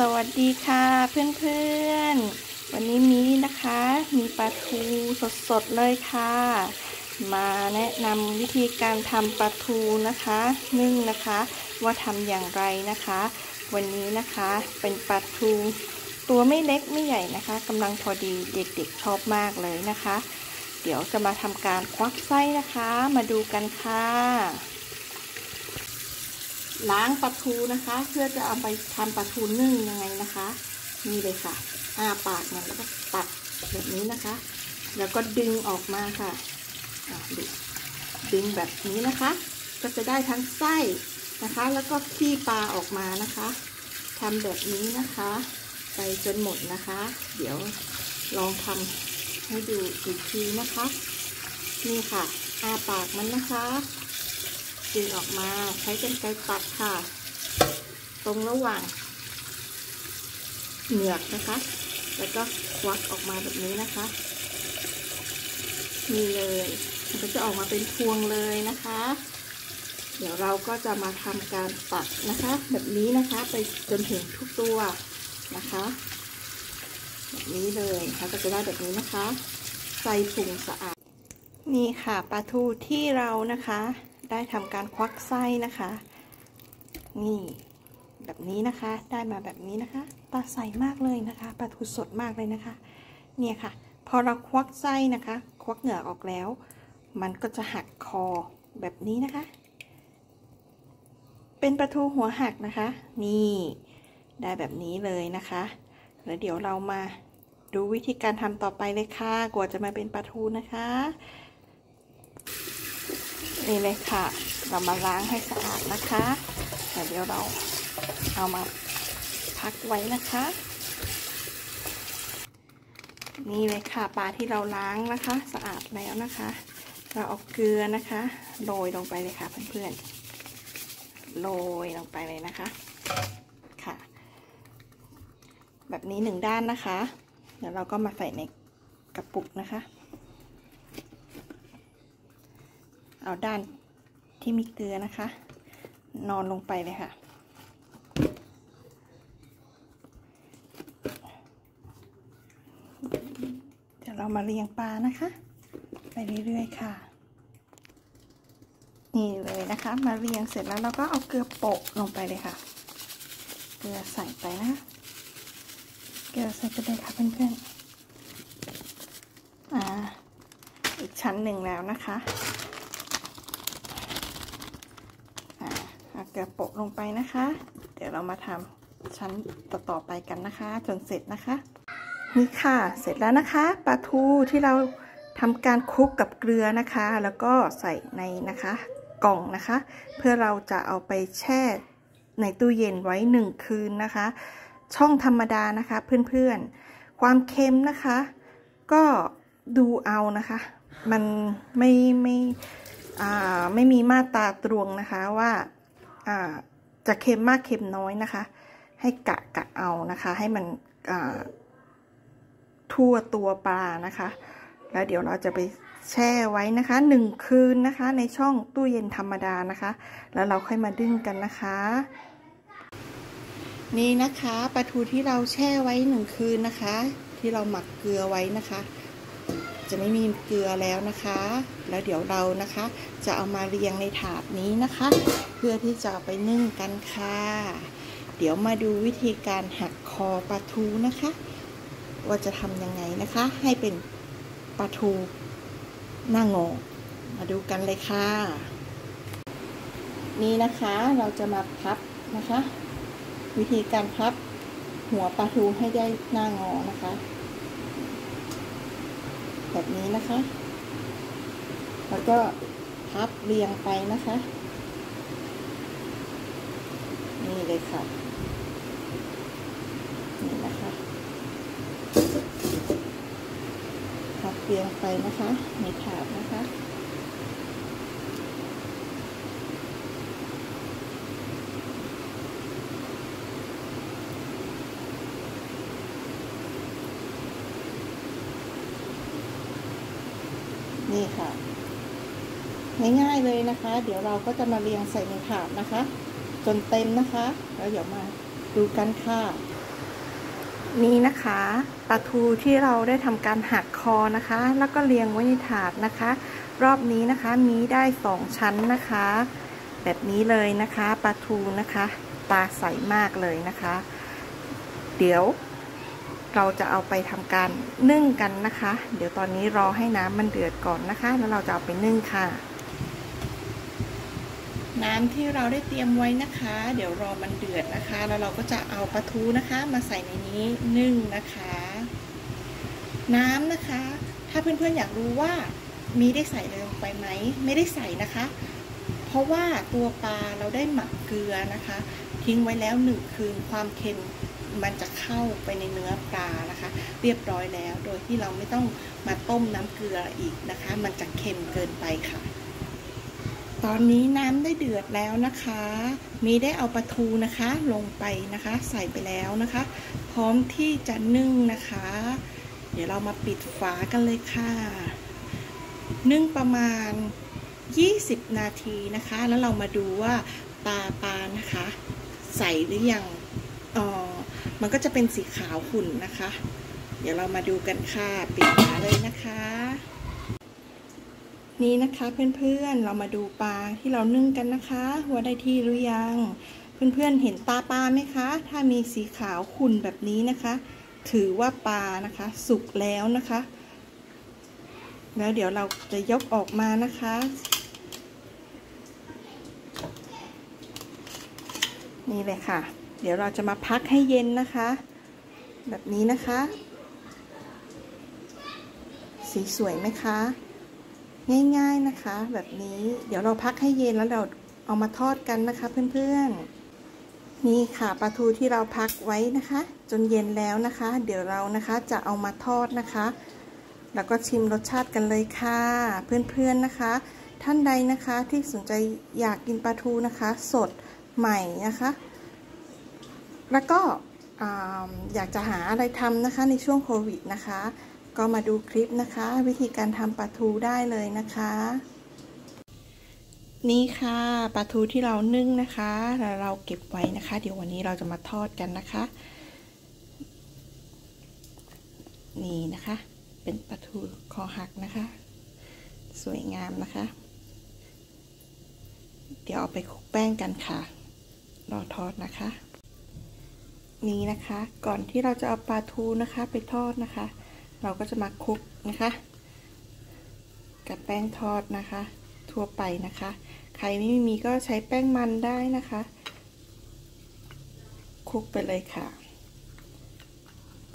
สวัสดีค่ะเพื่อนๆ วันนี้มีนะคะมีปลาทูสดๆเลยค่ะ มาแนะนำวิธีการทำปลาทูนะคะนึ่งนะคะว่าทำอย่างไรนะคะ วันนี้นะคะเป็นปลาทู ตัวไม่เล็กไม่ใหญ่นะคะกำลังพอดีเด็กๆชอบมากเลยนะคะ เดี๋ยวจะมาทำการควักไส้นะคะ มาดูกันค่ะ ล้างปลาทูนะคะ เพื่อจะเอาไปทำปลาทูนึ่งยังไงนะคะ นี่เลยค่ะอ้าปากมันแล้วก็ตัดแบบนี้นะคะ แล้วก็ดึงออกมาค่ะดึงดึงแบบนี้นะคะ ก็จะได้ทั้งไส้นะคะ แล้วก็ขี้ปลาออกมานะคะทำแบบนี้นะคะ ไปจนหมดนะคะ เดี๋ยวลองทำให้ดูอีกทีนะคะ นี่ค่ะอ้าปากมันนะคะ ดึงออกมาใช้กันไกรตัดค่ะ ตรงระหว่างเหงือกนะคะ แล้วก็ควักออกมาแบบนี้นะคะนี่เลยมันก็จะออกมาเป็นพวงเลยนะคะ เดี๋ยวเราก็จะมาทำการตัดนะคะ แบบนี้นะคะไปจนถึงทุกตัวนะคะแบบนี้เลยนะคะก็จะได้แบบนี้นะคะ ใส่ถุงสะอาด นี่ค่ะปลาทูที่เรานะคะ ได้ทำการควักไส้นะคะ นี่แบบนี้นะคะได้มาแบบนี้นะคะปลาใสมากเลยนะคะปลาทูสดมากเลยนะคะ เนี่ยค่ะ พอเราควักไส้นะคะ ควักเหงื่อออกแล้ว มันก็จะหักคอแบบนี้นะคะ เป็นปลาทูหัวหักนะคะ นี่ได้แบบนี้เลยนะคะแล้วเดี๋ยวเรามาดูวิธีการทำต่อไปเลยค่ะกว่าจะมาเป็นปลาทูนะคะ นี่เลยค่ะ เรามาล้างให้สะอาดนะคะเดี๋ยวเราเอามาพักไว้นะคะ นี่เลยค่ะปลาที่เราล้างนะคะ สะอาดแล้วนะคะ เราเอาเกลือนะคะโรยลงไปเลยค่ะเพื่อนๆโรยลงไปเลยนะคะค่ะ แบบนี้หนึ่งด้านนะคะ เดี๋ยวเราก็มาใส่ในกระปุกนะคะ เอาด้านที่มีเกลือนะคะ นอนลงไปเลยค่ะ เดี๋ยวเรามาเรียงปลานะคะ ไปเรื่อยๆค่ะ นี่เลยนะคะ มาเรียงเสร็จแล้วเราก็เอาเกลือโปะลงไปเลยค่ะ เกลือใส่ไปนะ เกลือใส่ไปเลยค่ะเพื่อนๆ อ่า อีกชั้นหนึ่งแล้วนะคะ เกลือโปะลงไปนะคะ เดี๋ยวเรามาทำชั้นต่อๆไปกันนะคะ จนเสร็จนะคะ นี่ค่ะเสร็จแล้วนะคะปลาทูที่เราทำการคลุกกับเกลือนะคะ แล้วก็ใส่ในนะคะ กล่องนะคะ เพื่อเราจะเอาไปแช่ในตู้เย็นไว้หนึ่งคืนนะคะ ช่องธรรมดานะคะเพื่อนๆ ความเค็มนะคะ ก็ดูเอานะคะ มันไม่ไม่ไม่มีมาตราตรวงนะคะว่า จะเค็มมากเค็มน้อยนะคะ ให้กะกะเอานะคะ ให้มันทั่วตัวปลานะคะ แล้วเดี๋ยวเราจะไปแช่ไว้นะคะหนึ่งคืนนะคะ ในช่องตู้เย็นธรรมดานะคะ แล้วเราค่อยมาดึงกันนะคะ นี่นะคะปลาทูที่เราแช่ไว้หนึ่งคืนนะคะ ที่เราหมักเกลือไว้นะคะ จะไม่มีเกลือแล้วนะคะ แล้วเดี๋ยวเรานะคะ จะเอามาเรียงในถาดนี้นะคะ เพื่อที่จะไปนึ่งกันค่ะ เดี๋ยวมาดูวิธีการหักคอปลาทูนะคะ ว่าจะทำยังไงนะคะ ให้เป็นปลาทูหน้างอมาดูกันเลยค่ะ นี่นะคะเราจะมาพับนะคะ วิธีการพับหัวปลาทูให้ได้หน้างอนะคะ แบบนี้นะคะ แล้วก็พับเรียงไปนะคะ นี่เลยค่ะ นี่นะคะพับเรียงไปนะคะในถาดนะคะนี่ค่ะ ง่ายๆเลยนะคะ เดี๋ยวเราก็จะมาเรียงใส่ในถาดนะคะ จนเต็มนะคะ แล้วเดี๋ยวมาดูกันค่ะ นี่นะคะปลาทูที่เราได้ทำการหักคอนะคะ แล้วก็เรียงไว้ในถาดนะคะ รอบนี้นะคะมีได้สองชั้นนะคะ แบบนี้เลยนะคะปลาทูนะคะตาใสมากเลยนะคะ เดี๋ยวเราจะเอาไปทำการนึ่งกันนะคะ เดี๋ยวตอนนี้รอให้น้ำมันเดือดก่อนนะคะ แล้วเราจะเอาไปนึ่งค่ะ น้ำที่เราได้เตรียมไว้นะคะ เดี๋ยวรอมันเดือดนะคะ แล้วเราก็จะเอาปลาทูนะคะ มาใส่ในนี้นึ่งนะคะ น้ำนะคะ ถ้าเพื่อนๆอยากรู้ว่ามีได้ใส่ลงไปไหมไม่ได้ใส่นะคะ เพราะว่าตัวปลาเราได้หมักเกลือนะคะ ทิ้งไว้แล้วหนึ่งคืนความเค็มมันจะเข้าไปในเนื้อปลานะคะ เรียบร้อยแล้ว โดยที่เราไม่ต้องมาต้มน้ำเกลืออีกนะคะ มันจะเค็มเกินไปค่ะ ตอนนี้น้ำได้เดือดแล้วนะคะ มีได้เอาปลาทูนะคะ ลงไปนะคะ ใส่ไปแล้วนะคะ พร้อมที่จะนึ่งนะคะ เดี๋ยวเรามาปิดฝากันเลยค่ะ นึ่งประมาณ 20 นาทีนะคะ แล้วเรามาดูว่าปลาปลานะคะ ใสหรือยังอ๋อมันก็จะเป็นสีขาวขุ่นนะคะ เดี๋ยวเรามาดูกันค่ะ ปิดฝาเลยนะคะ นี่นะคะเพื่อนๆเรามาดูปลาที่เรานึ่งกันนะคะว่าได้ที่หรือยัง เพื่อนๆเห็นตาปลาไหมคะ ถ้ามีสีขาวขุ่นแบบนี้นะคะ ถือว่าปลานะคะ สุกแล้วนะคะ แล้วเดี๋ยวเราจะยกออกมานะคะ นี่เลยค่ะ เดี๋ยวเราจะมาพักให้เย็นนะคะ แบบนี้นะคะ สีสวยไหมคะ ง่ายๆนะคะ แบบนี้เดี๋ยวเราพักให้เย็นแล้วเราเอามาทอดกันนะคะเพื่อนๆ นี่ค่ะปลาทูที่เราพักไว้นะคะ จนเย็นแล้วนะคะ เดี๋ยวเรานะคะจะเอามาทอดนะคะ แล้วก็ชิมรสชาติกันเลยค่ะ เพื่อนๆนะคะ ท่านใดนะคะที่สนใจอยากกินปลาทูนะคะ สดใหม่นะคะ แล้วก็อยากจะหาอะไรทำนะคะในช่วงโควิดนะคะ ก็มาดูคลิปนะคะ วิธีการทำปลาทูได้เลยนะคะ นี่ค่ะปลาทูที่เรานึ่งนะคะแล้วเราเก็บไว้นะคะ เดี๋ยววันนี้เราจะมาทอดกันนะคะ นี่นะคะ เป็นปลาทูคอหักนะคะ สวยงามนะคะ เดี๋ยวเอาไปคลุกแป้งกันค่ะรอทอดนะคะ นี้นะคะ ก่อนที่เราจะเอาปลาทูนะคะ ไปทอดนะคะ เราก็จะมาคลุกนะคะ กับแป้งทอดนะคะ ทั่วไปนะคะ ใครไม่มีก็ใช้แป้งมันได้นะคะคลุกไปเลยค่ะ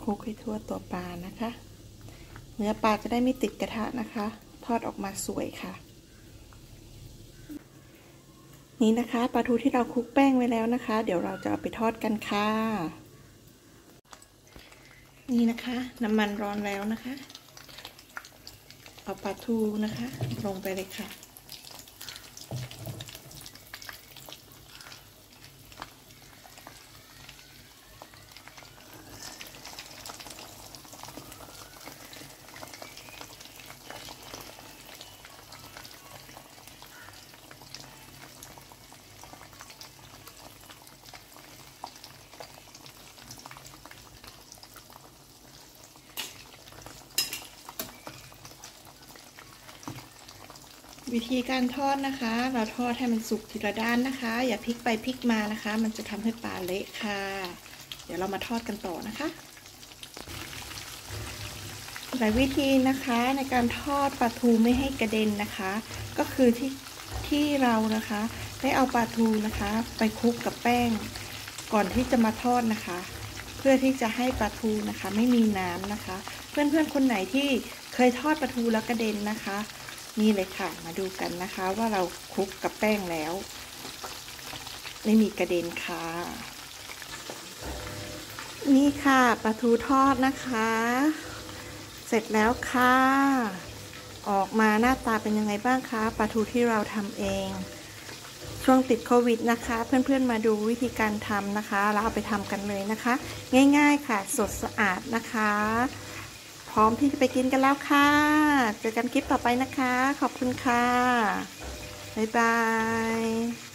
คลุกให้ทั่วตัวปลานะคะ เนื้อปลาจะได้ไม่ติดกระทะนะคะ ทอดออกมาสวยค่ะ นี่นะคะปลาทูที่เราคลุกแป้งไว้แล้วนะคะ เดี๋ยวเราจะเอาไปทอดกันค่ะ นี่นะคะ น้ำมันร้อนแล้วนะคะ เอาปลาทูนะคะ ลงไปเลยค่ะ วิธีการทอดนะคะ เราทอดให้มันสุกทีละด้านนะคะ อย่าพลิกไปพลิกมานะคะ มันจะทำให้ปลาเละค่ะ เดี๋ยวเรามาทอดกันต่อนะคะหลายวิธีนะคะในการทอดปลาทูไม่ให้กระเด็นนะคะ ก็คือที่ที่เรานะคะ ได้เอาปลาทูนะคะ ไปคลุกกับแป้ง ก่อนที่จะมาทอดนะคะ เพื่อที่จะให้ปลาทูนะคะ ไม่มีน้ำนะคะ เพื่อนๆคนไหนที่เคยทอดปลาทูแล้วกระเด็นนะคะ นี่เลยค่ะ มาดูกันนะคะว่าเราคลุกกับแป้งแล้ว ไม่มีกระเด็นค่ะ นี่ค่ะปลาทูทอดนะคะ เสร็จแล้วค่ะ ออกมาหน้าตาเป็นยังไงบ้างคะปลาทูที่เราทำเอง ช่วงติดโควิดนะคะ เพื่อนๆมาดูวิธีการทำนะคะ แล้วเอาไปทำกันเลยนะคะ ง่ายๆค่ะ สดสะอาดนะคะ พร้อมที่จะไปกินกันแล้วค่ะ เจอกันคลิปต่อไปนะคะ ขอบคุณค่ะ บ๊ายบาย